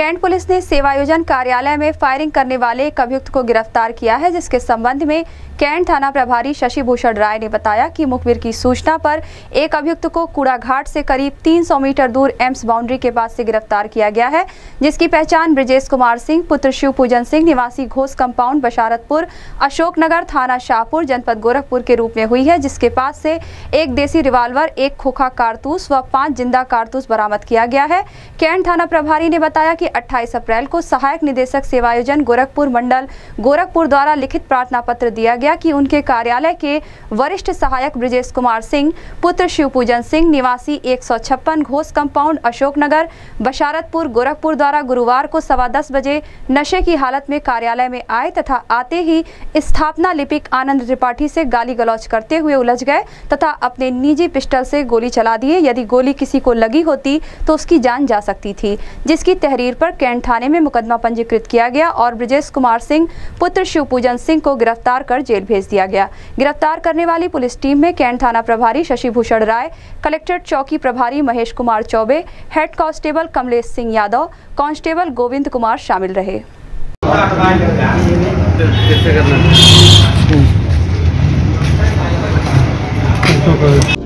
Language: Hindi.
कैंट पुलिस ने सेवायोजन कार्यालय में फायरिंग करने वाले एक अभियुक्त को गिरफ़्तार किया है, जिसके संबंध में कैंट थाना प्रभारी शशि भूषण राय ने बताया कि मुखबिर की सूचना पर एक अभियुक्त को कूड़ा घाट से करीब 300 मीटर दूर एम्स बाउंड्री के पास से गिरफ़्तार किया गया है, जिसकी पहचान ब्रजेश कुमार सिंह, पुत्र शिव पूजन सिंह, निवासी घोष कंपाउंड, बशारतपुर अशोकनगर थाना शाहपुर, जनपद गोरखपुर के रूप में हुई है, जिसके पास से एक देसी रिवाल्वर, एक खोखा कारतूस व पाँच ज़िंदा कारतूस बरामद किया गया है। कैंट थाना प्रभारी ने बताया कि 28 अप्रैल को सहायक निदेशक सेवायोजन गोरखपुर मंडल गोरखपुर द्वारा लिखित प्रार्थना पत्र दिया गया कि उनके कार्यालय के वरिष्ठ सहायक ब्रजेश कुमार सिंह, पुत्र शिवपूजन सिंह, निवासी एक घोष कंपाउंड अशोकनगर, बशारतपुर गोरखपुर द्वारा गुरुवार को सवा दस बजे नशे की हालत में कार्यालय में आए तथा आते ही स्थापना लिपिक आनंद त्रिपाठी से गाली गलौज करते हुए उलझ गए तथा अपने निजी पिस्टल से गोली चला दिए। यदि गोली किसी को लगी होती तो उसकी जान जा सकती थी, जिसकी तहरीर तहरीर पर कैंट थाने में मुकदमा पंजीकृत किया गया और ब्रजेश कुमार सिंह, पुत्र शिवपूजन सिंह को गिरफ़्तार कर जेल भेज दिया गया। गिरफ़्तार करने वाली पुलिस टीम में कैंट थाना प्रभारी शशि भूषण राय कलेक्ट्रेट चौकी प्रभारी Mahesh Kumar Chaube, head constable Kamlesh Singh Yadav, constable Govind Kumar शामिल रहे। तो